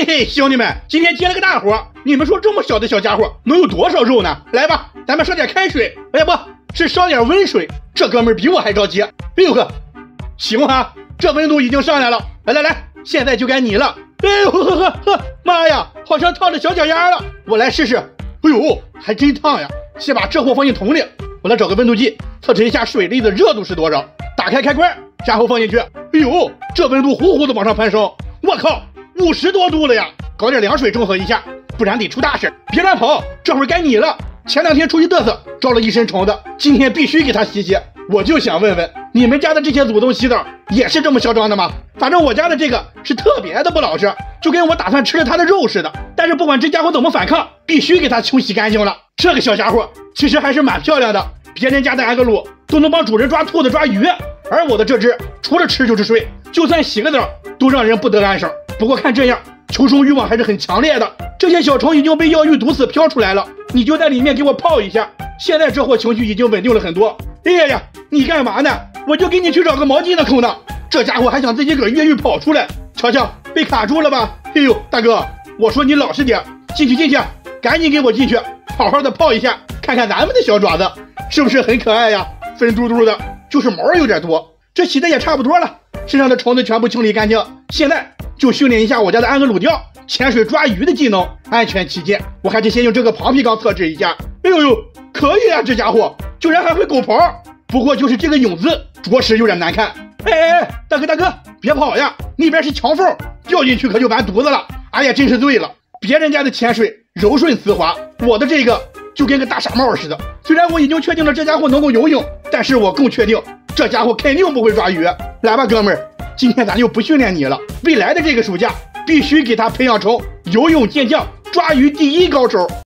嘿嘿，兄弟们，今天接了个大活，你们说这么小的小家伙能有多少肉呢？来吧，咱们烧点开水，哎呀不是烧点温水。这哥们比我还着急。哎呦呵，行哈，这温度已经上来了。来来来，现在就该你了。哎呦呵呵呵，妈呀，好像烫着小脚丫了。我来试试。哎呦，还真烫呀！先把这货放进桶里，我来找个温度计测试一下水里的热度是多少。打开开关，然后放进去。哎呦，这温度呼呼的往上攀升。我靠！五十多度了呀，搞点凉水中和一下，不然得出大事。别乱跑，这会儿该你了。前两天出去嘚瑟，招了一身虫子，今天必须给他洗洗。我就想问问，你们家的这些祖宗洗澡也是这么嚣张的吗？反正我家的这个是特别的不老实，就跟我打算吃了他的肉似的。但是不管这家伙怎么反抗，必须给他清洗干净了。这个小家伙其实还是蛮漂亮的，别人家的安格鲁都能帮主人抓兔子、抓鱼，而我的这只除了吃就是睡，就算洗个澡都让人不得安生。不过看这样，求生欲望还是很强烈的。这些小虫已经被药浴毒死飘出来了，你就在里面给我泡一下。现在这货情绪已经稳定了很多。哎呀呀，你干嘛呢？我就给你去找个毛巾的空呢。这家伙还想自己搁越狱跑出来，瞧瞧，被卡住了吧？哎呦，大哥，我说你老实点，进去进去，赶紧给我进去，好好的泡一下，看看咱们的小爪子是不是很可爱呀？粉嘟嘟的，就是毛有点多。这洗的也差不多了，身上的虫子全部清理干净，现在。就训练一下我家的安格鲁钓潜水抓鱼的技能，安全起见，我还是先用这个庞皮缸测试一下。哎呦呦，可以啊，这家伙居然还会狗刨，不过就是这个泳姿着实有点难看。哎哎哎，大哥大哥，别跑呀，那边是墙缝，掉进去可就完犊子了。哎呀，真是醉了，别人家的潜水柔顺丝滑，我的这个就跟个大傻帽似的。虽然我已经确定了这家伙能够游泳，但是我更确定这家伙肯定不会抓鱼。来吧，哥们儿。今天咱就不训练你了，未来的这个暑假必须给他培养成游泳健将、抓鱼第一高手。